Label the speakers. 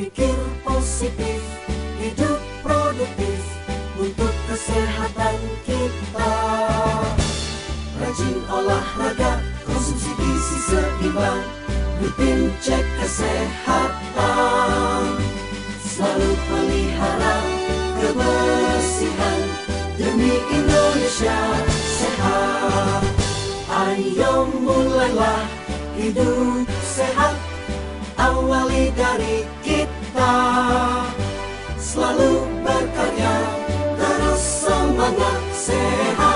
Speaker 1: Berpikir positif, hidup produktif Untuk kesehatan kita. Rajin olahraga, konsumsi gizi seimbang Rutin cek kesehatan. Selalu pelihara kebersihan Demi Indonesia sehat. Ayo mulailah hidup sehat Awali dari kita Selalu berkarya Terus semangat sehat